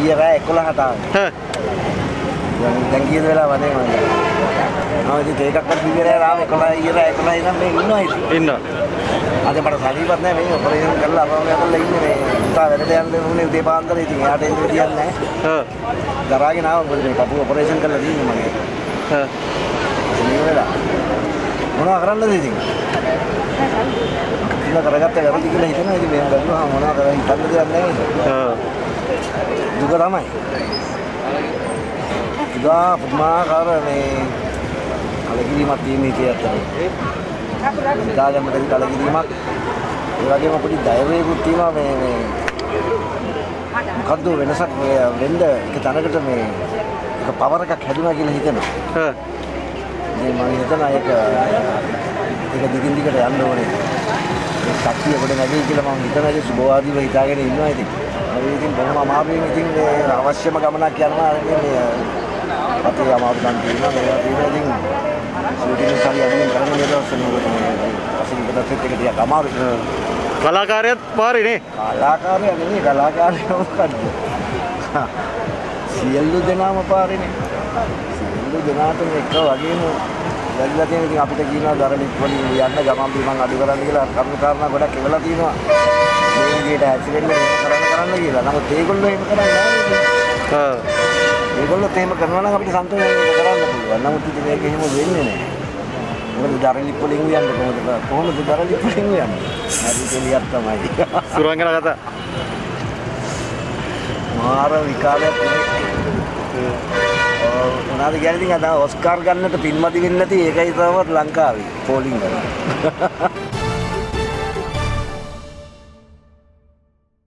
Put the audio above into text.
ඊයේ රෑ 11ට ආවේ. හ්ම්. දැන් කීයද වෙලා වනේ මන්ද. මම ඉතින් ඒකක්වත් ඊයේ රෑ රාම 11 ඊයේ රෑ 11 ඉඳන් මේ ඉන්නවා ඉතින්. ඉන්නවා. අද මට සනීපත් නැහැ මේ ඔපරේෂන් කරලා අපම කරලා ඉන්නේ මේ පුතා වැඩට යන්න උනේ උදේ පාන්දර ඉතින් එයාට එන්න විදියක් නැහැ. හ්ම්. දරාගෙන ආවා මොකද මේ පපුව ඔපරේෂන් කරලා තියෙන්නේ මගේ. හ්ම්. ඉතින් වෙලා. මොනවා කරන්නද ඉතින්? ඉන්න කරගත්ත වැරදි කියලා හිතනවා ඉතින් මේ බැලුවා මොනවා කරන්නේ හිතන්න දෙයක් නැහැ නේද? තමයි. ඉදා පුදුමාකාර මේ කලකිරීමක් තියෙන ඉතින් අතට. ඉතාලෙමට කලකිරීමක් ඒ වගේම පොඩි ධෛර්යයකුත් තියෙනවා මේ මේ මොකද්ද වෙනසක් වෙන්න එක තැනකට මේ එක පවර එකක් හැදුනා කියලා හිතෙනවා. ඉතින් මම හිතනවා ඒක ඒක දිගින් දිගට යන්න ඕනේ. ශක්තිය කොට නැගී කියලා මම හිතනවා ඒක සුබවාදීව හිතාගෙන ඉන්නවා ඉතින්. අපි ඉතින් අමාරුවෙන් ඉතින් මේ අවශ්‍යම ගමනක් යනවා මේ අපේ අමාරුකම් තියෙනවා මේවා තියෙනවා ඉතින් ෂූටින් සල්ලි අදින් කරන්නේ මේ අසින් කොටස් එක ටිකක් අමාරුයි. කලාකාරයත් පාරේ නේ. කලාකාරයා නෙමෙයි කලාකාරයා මොකද්ද? සියලු දෙනාම පාරේනේ. සියලු දෙනාටම එක වගේම ලැබිලා තියෙන ඉතින් අපිට කියනවා දරලික් වලින් යන්න ගමන් බිමන් අඩු කරන්න කියලා කරුණු කාරණා ගොඩක් එවලා තියෙනවා. මේ විදිහට ඇක්සිඩන්ට් එක කරන්න කියලා. නමුත් ඒගොල්ලෝ එහෙම කරන්නේ නැහැ? හ්ම්. ඒගොල්ලෝ එහෙම කරනවා නම් අපිට සන්තෝෂයෙන් කරන්න පුළුවන්. නමුත් ඉතින් මේක එහෙම වෙන්නේ නැහැ. මොකද දරලික් වලින් යන්නේ කොහොමද? කොහොමද දරලික් වලින් යන්නේ? හරි දෙලියක් තමයි. සුරංගන කතා. මාර විකාරයක් මොනවද කියන්නේ ඉතින් අද ඔස්කාර් ගන්නට පින්මදි වෙන්නේ නැති ඒකයි තමයි ලංකාවේ පෝලිං කරන්නේ.